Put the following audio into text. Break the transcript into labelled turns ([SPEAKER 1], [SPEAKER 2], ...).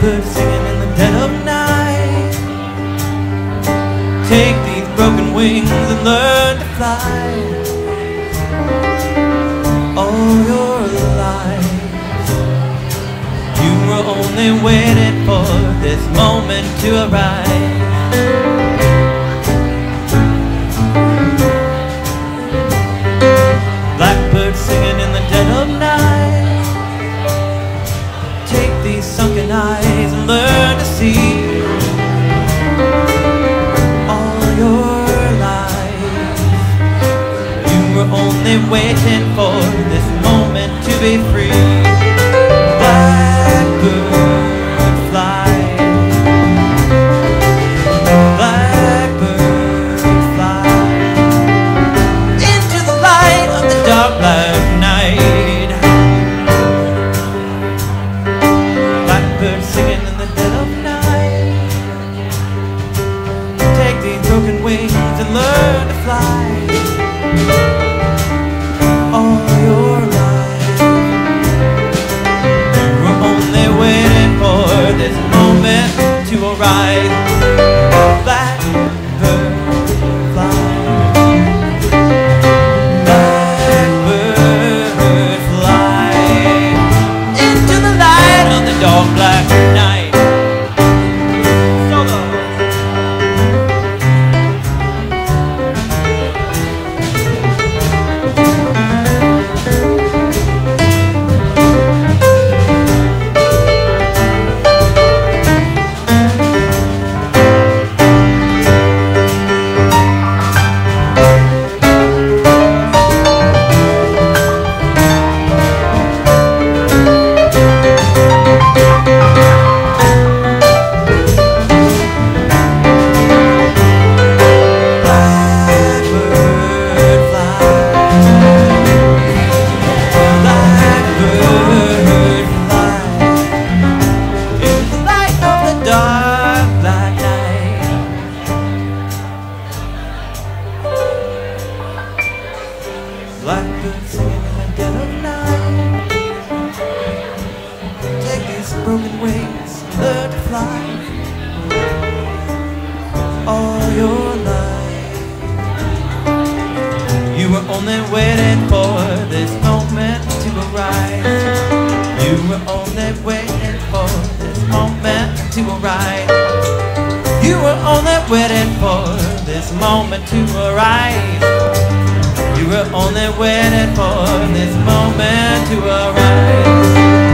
[SPEAKER 1] Blackbird singing in the dead of night. Take these broken wings and learn to fly. All your life, you were only waiting for this moment to arrive. Blackbird singing in the dead of night. Take these sunken eyes were only waiting for this moment to be free. Blackbird broken wings, learn to fly. All your life. You were only waiting for this moment to arrive. You were only waiting for this moment to arise. You were only waiting for this moment to arise were only waiting for this moment to arise.